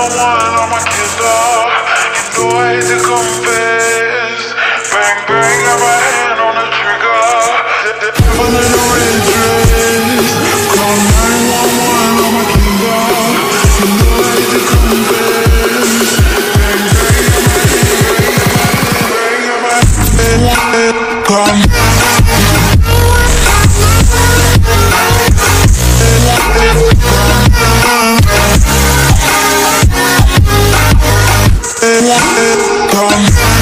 Come on. You know I hate to confess. Bang, bang, got my hand on the trigger. The. Call 911. You know I hate to confess. Bang, bang, bang, bang, got my hand. Call Come.